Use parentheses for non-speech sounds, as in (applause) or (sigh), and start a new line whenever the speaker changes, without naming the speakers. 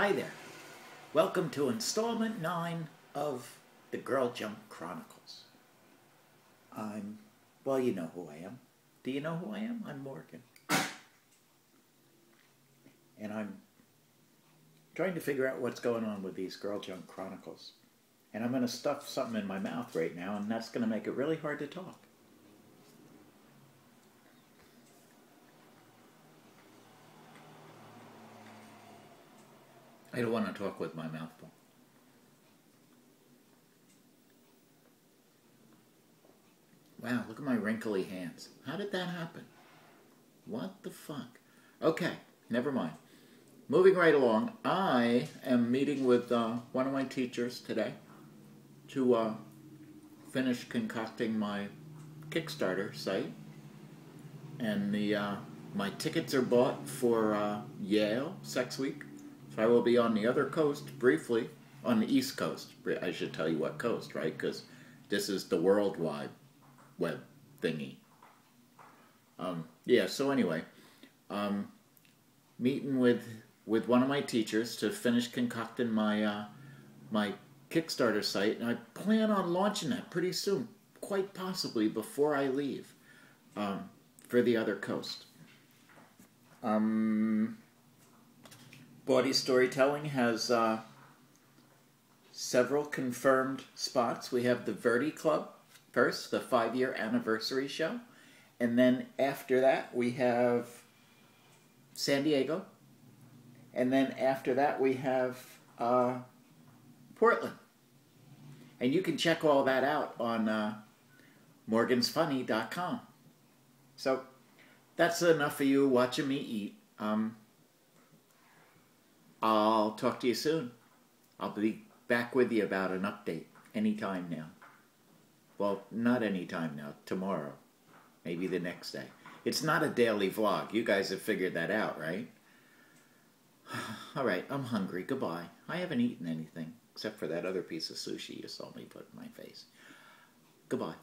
Hi there. Welcome to installment 9 of the Girl Junk Chronicles. I'm, well, you know who I am. Do you know who I am? I'm Morgan. And I'm trying to figure out what's going on with these Girl Junk Chronicles. And I'm going to stuff something in my mouth right now, and that's going to make it really hard to talk. I don't want to talk with my mouth full. Wow, look at my wrinkly hands. How did that happen? What the fuck? Okay, never mind. Moving right along, I am meeting with uh, one of my teachers today to uh, finish concocting my Kickstarter site. And the uh, my tickets are bought for uh, Yale Sex Week. So I will be on the other coast briefly, on the East Coast. I should tell you what coast, right? Because this is the worldwide web thingy. Um, yeah. So anyway, um, meeting with with one of my teachers to finish concocting my uh, my Kickstarter site, and I plan on launching that pretty soon, quite possibly before I leave um, for the other coast. Um, Bawdy Storytelling has uh, several confirmed spots. We have the Verdi Club first, the five year anniversary show. And then after that, we have San Diego. And then after that, we have uh, Portland. And you can check all that out on uh, morgansfunny.com. So that's enough for you watching me eat. Um, I'll talk to you soon. I'll be back with you about an update anytime now. Well, not anytime now, tomorrow. Maybe the next day. It's not a daily vlog. You guys have figured that out, right? (sighs) All right, I'm hungry. Goodbye. I haven't eaten anything except for that other piece of sushi you saw me put in my face. Goodbye.